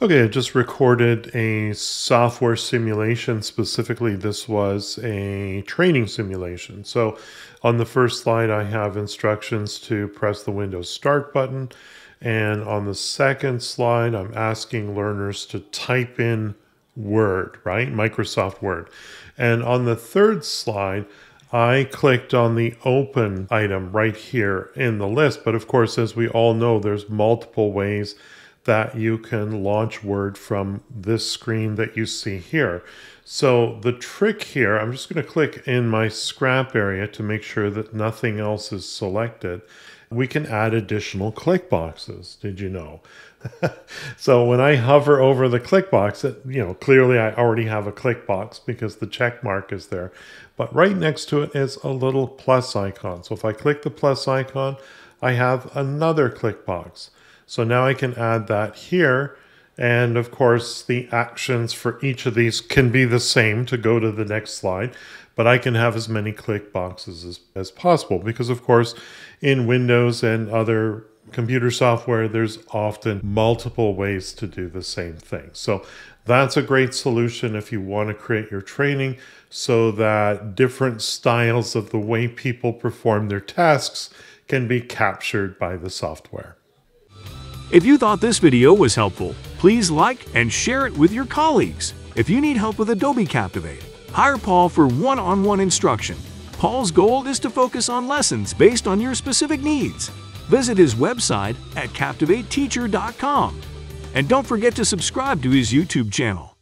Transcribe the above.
Okay, I just recorded a software simulation. Specifically, this was a training simulation. So on the first slide, I have instructions to press the Windows Start button. And on the second slide, I'm asking learners to type in Word, right? Microsoft Word. And on the third slide, I clicked on the open item right here in the list. But of course, as we all know, there's multiple ways that you can launch Word from this screen that you see here. So the trick here, I'm just going to click in my scrap area to make sure that nothing else is selected. We can add additional click boxes. Did you know? so when I hover over the click box, it, you know, clearly I already have a click box because the check mark is there. But right next to it is a little plus icon. So if I click the plus icon, I have another click box. So now I can add that here. And of course, the actions for each of these can be the same to go to the next slide, but I can have as many click boxes as, as possible because, of course, in Windows and other computer software, there's often multiple ways to do the same thing. So that's a great solution if you want to create your training so that different styles of the way people perform their tasks can be captured by the software. If you thought this video was helpful, please like and share it with your colleagues. If you need help with Adobe Captivate, hire Paul for one-on-one -on -one instruction. Paul's goal is to focus on lessons based on your specific needs. Visit his website at CaptivateTeacher.com. And don't forget to subscribe to his YouTube channel.